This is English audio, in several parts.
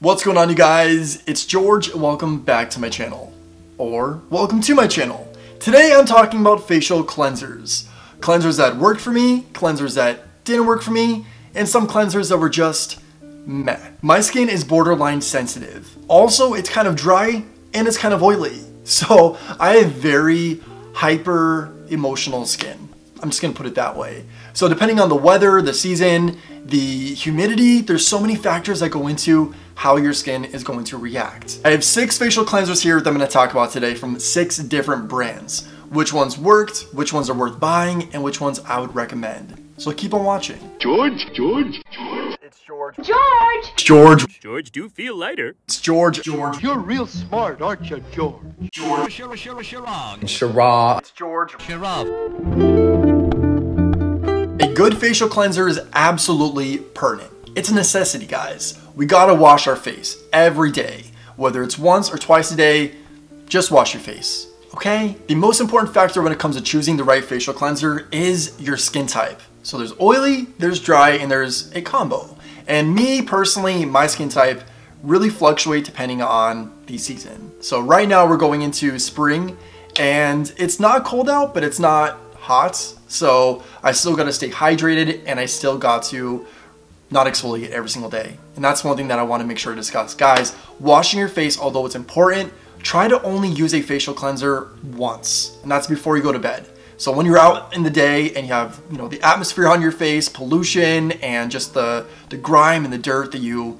What's going on you guys? It's George and welcome back to my channel. Or welcome to my channel. Today I'm talking about facial cleansers. Cleansers that worked for me, cleansers that didn't work for me, and some cleansers that were just meh. My skin is borderline sensitive. Also, it's kind of dry and it's kind of oily. So I have very hyper emotional skin. I'm just gonna put it that way. So depending on the weather, the season, the humidity, there's so many factors that go into how your skin is going to react. I have six facial cleansers here that I'm gonna talk about today from six different brands. Which ones worked, which ones are worth buying, and which ones I would recommend. So keep on watching. George, George, George. It's George. George! George. George, do feel lighter. It's George. George. You're real smart, aren't you, George? Shira, shira, shirag. Shara. It's George. Shirab. A good facial cleanser is absolutely pertinent. It's a necessity, guys. We gotta wash our face every day. Whether it's once or twice a day, just wash your face, okay? The most important factor when it comes to choosing the right facial cleanser is your skin type. So there's oily, there's dry, and there's a combo. And me personally, my skin type really fluctuate depending on the season. So right now we're going into spring and it's not cold out, but it's not hot. So I still gotta stay hydrated and I still got to not exfoliate every single day. And that's one thing that I wanna make sure to discuss. Guys, washing your face, although it's important, try to only use a facial cleanser once. And that's before you go to bed. So when you're out in the day and you have, you know, the atmosphere on your face, pollution, and just the, the grime and the dirt that you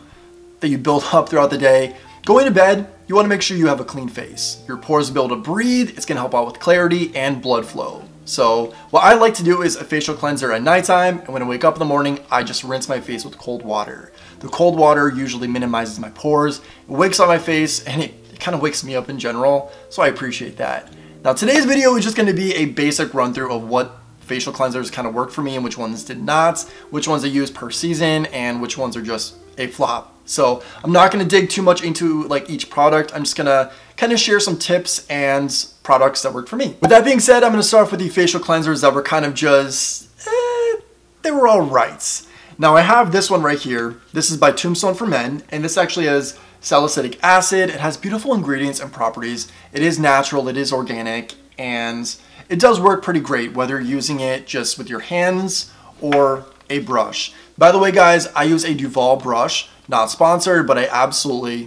that you build up throughout the day, going to bed, you want to make sure you have a clean face. Your pores will be able to breathe, it's going to help out with clarity and blood flow. So what I like to do is a facial cleanser at nighttime, and when I wake up in the morning, I just rinse my face with cold water. The cold water usually minimizes my pores, it wakes up my face, and it, it kind of wakes me up in general, so I appreciate that. Now today's video is just going to be a basic run through of what facial cleansers kind of worked for me and which ones did not, which ones I use per season, and which ones are just a flop. So I'm not going to dig too much into like each product. I'm just going to kind of share some tips and products that worked for me. With that being said, I'm going to start off with the facial cleansers that were kind of just, eh, they were all right. Now I have this one right here. This is by Tombstone for Men, and this actually has salicylic acid. It has beautiful ingredients and properties. It is natural, it is organic, and it does work pretty great, whether you're using it just with your hands or a brush. By the way, guys, I use a Duval brush, not sponsored, but I absolutely,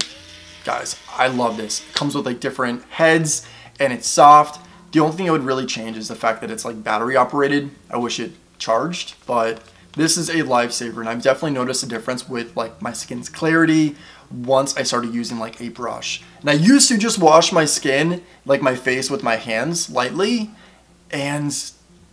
guys, I love this. It comes with like different heads and it's soft. The only thing I would really change is the fact that it's like battery operated. I wish it charged, but this is a lifesaver and I've definitely noticed a difference with like my skin's clarity once I started using like a brush. And I used to just wash my skin, like my face with my hands lightly and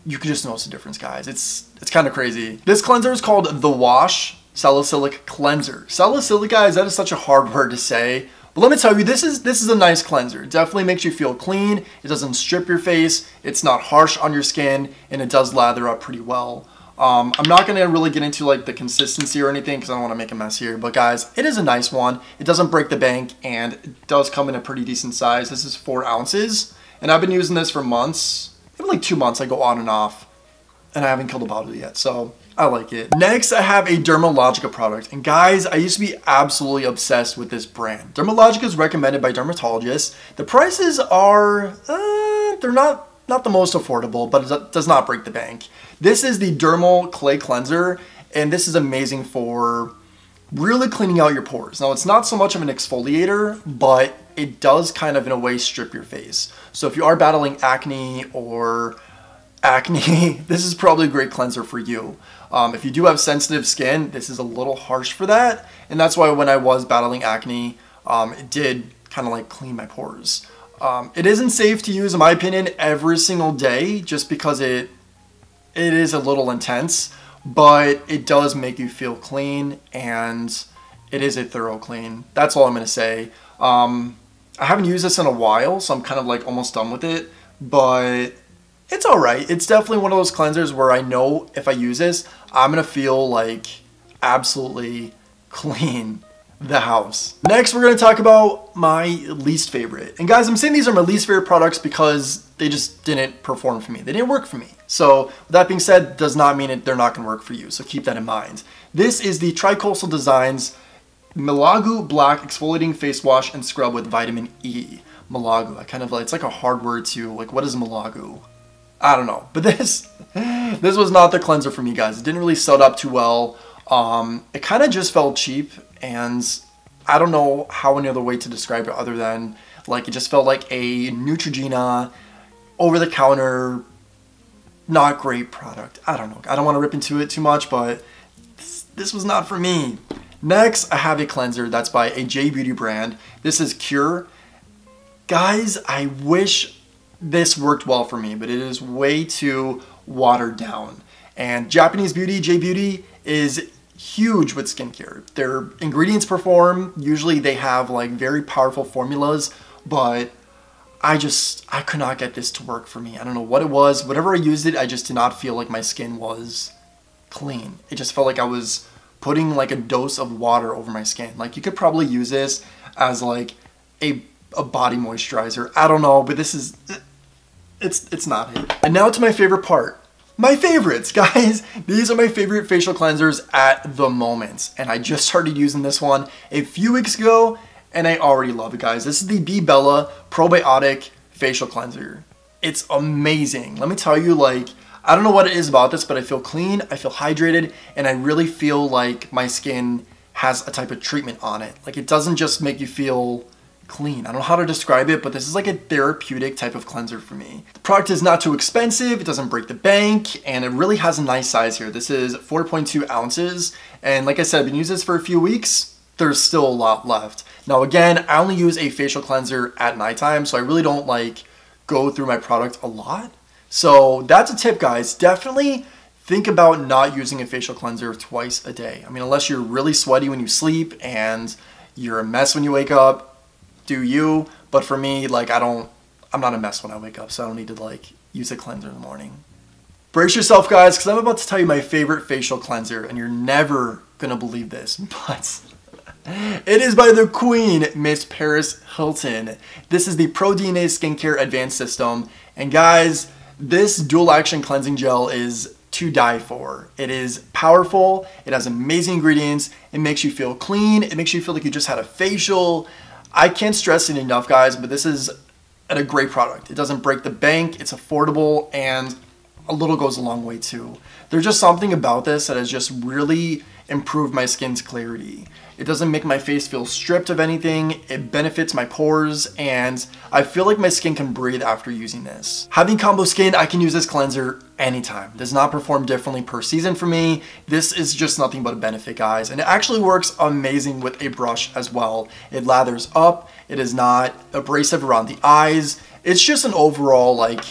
you can just notice the difference, guys. It's it's kind of crazy. This cleanser is called The Wash Salicylic Cleanser. Salicylic, guys, that is such a hard word to say. But let me tell you, this is this is a nice cleanser. It definitely makes you feel clean. It doesn't strip your face. It's not harsh on your skin, and it does lather up pretty well. Um, I'm not going to really get into like the consistency or anything because I don't want to make a mess here. But guys, it is a nice one. It doesn't break the bank, and it does come in a pretty decent size. This is four ounces, and I've been using this for months. Maybe like two months. I go on and off, and I haven't killed a bottle yet. So I like it. Next, I have a Dermalogica product. And guys, I used to be absolutely obsessed with this brand. Dermalogica is recommended by dermatologists. The prices are, uh, they're not, not the most affordable, but it does not break the bank. This is the Dermal Clay Cleanser, and this is amazing for really cleaning out your pores. Now, it's not so much of an exfoliator, but it does kind of, in a way, strip your face. So if you are battling acne or acne, this is probably a great cleanser for you. Um, if you do have sensitive skin, this is a little harsh for that. And that's why when I was battling acne, um, it did kind of like clean my pores. Um, it isn't safe to use, in my opinion, every single day just because it it is a little intense, but it does make you feel clean and it is a thorough clean. That's all I'm going to say. Um, I haven't used this in a while, so I'm kind of like almost done with it, but it's all right. It's definitely one of those cleansers where I know if I use this, I'm going to feel like absolutely clean the house. Next, we're to talk about my least favorite. And guys, I'm saying these are my least favorite products because they just didn't perform for me. They didn't work for me. So that being said, does not mean it, they're not to work for you. So keep that in mind. This is the Tricoastal Designs Milagu Black Exfoliating Face Wash and Scrub with Vitamin E. Milagu. I kind of like, it's like a hard word to, like, what is Milagu? I don't know. But this, this was not the cleanser for me, guys. It didn't really set up too well. Um, it kind of just felt cheap, and I don't know how any other way to describe it other than, like, it just felt like a Neutrogena over-the-counter, not great product. I don't know. I don't want to rip into it too much, but this, this was not for me. Next, I have a cleanser that's by a J Beauty brand. This is Cure. Guys, I wish this worked well for me, but it is way too watered down. And Japanese Beauty, J Beauty, is huge with skincare. Their ingredients perform. Usually they have like very powerful formulas, but I just, I could not get this to work for me. I don't know what it was. Whatever I used it, I just did not feel like my skin was clean. It just felt like I was putting like a dose of water over my skin. Like you could probably use this as like a, a body moisturizer. I don't know, but this is, it's, it's not it. And now to my favorite part. My favorites, guys. These are my favorite facial cleansers at the moment. And I just started using this one a few weeks ago and I already love it, guys. This is the BeBella Probiotic Facial Cleanser. It's amazing. Let me tell you, like, I don't know what it is about this, but I feel clean, I feel hydrated, and I really feel like my skin has a type of treatment on it. Like it doesn't just make you feel clean. I don't know how to describe it, but this is like a therapeutic type of cleanser for me. The product is not too expensive, it doesn't break the bank, and it really has a nice size here. This is 4.2 ounces, and like I said, I've been using this for a few weeks. There's still a lot left. Now again, I only use a facial cleanser at nighttime, so I really don't like go through my product a lot. So that's a tip, guys. Definitely think about not using a facial cleanser twice a day. I mean, unless you're really sweaty when you sleep and you're a mess when you wake up, do you. But for me, like, I don't, I'm not a mess when I wake up, so I don't need to, like, use a cleanser in the morning. Brace yourself, guys, because I'm about to tell you my favorite facial cleanser, and you're never gonna believe this, but it is by the queen, Miss Paris Hilton. This is the Pro DNA Skincare Advanced System, and guys, this dual action cleansing gel is to die for. It is powerful, it has amazing ingredients, it makes you feel clean, it makes you feel like you just had a facial. I can't stress it enough, guys, but this is a great product. It doesn't break the bank, it's affordable, and a little goes a long way too. There's just something about this that has just really improved my skin's clarity. It doesn't make my face feel stripped of anything, it benefits my pores, and I feel like my skin can breathe after using this. Having combo skin, I can use this cleanser anytime. It does not perform differently per season for me. This is just nothing but a benefit, guys. And it actually works amazing with a brush as well. It lathers up, it is not abrasive around the eyes. It's just an overall, like,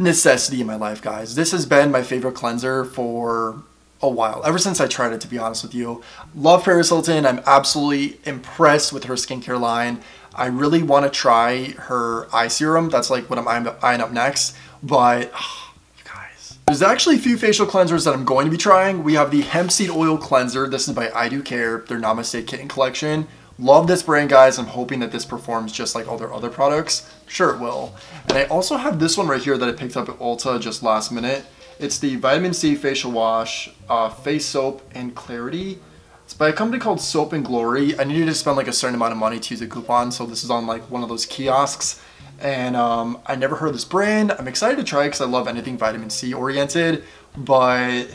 necessity in my life, guys. This has been my favorite cleanser for a while, ever since I tried it, to be honest with you. Love Paris Hilton. I'm absolutely impressed with her skincare line. I really want to try her eye serum. That's like what I'm eyeing up next. But, ah, you guys. There's actually a few facial cleansers that I'm going to be trying. We have the Hemp Seed Oil Cleanser. This is by I Do Care, their Namaste Kitten collection. Love this brand, guys. I'm hoping that this performs just like all their other products. Sure, it will. And I also have this one right here that I picked up at Ulta just last minute. It's the Vitamin C Facial Wash, uh, Face Soap, and Clarity. It's by a company called Soap and Glory. I needed to spend like a certain amount of money to use a coupon, so this is on like one of those kiosks. And um, I never heard this brand. I'm excited to try it because I love anything vitamin C oriented. But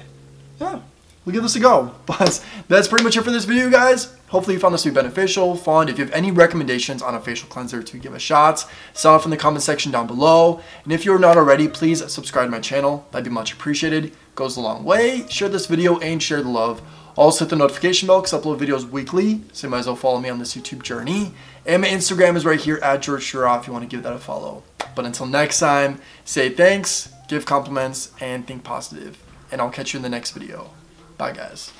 yeah, we'll give this a go. But that's pretty much it for this video, guys. Hopefully you found this to be beneficial, fun. If you have any recommendations on a facial cleanser to give a shot, sound off in the comment section down below. And if you're not already, please subscribe to my channel. That'd be much appreciated. Goes a long way. Share this video and share the love. Also hit the notification bell because I upload videos weekly, so you might as well follow me on this YouTube journey. And my Instagram is right here at George Schirra if you want to give that a follow. But until next time, say thanks, give compliments, and think positive. And I'll catch you in the next video. Bye guys.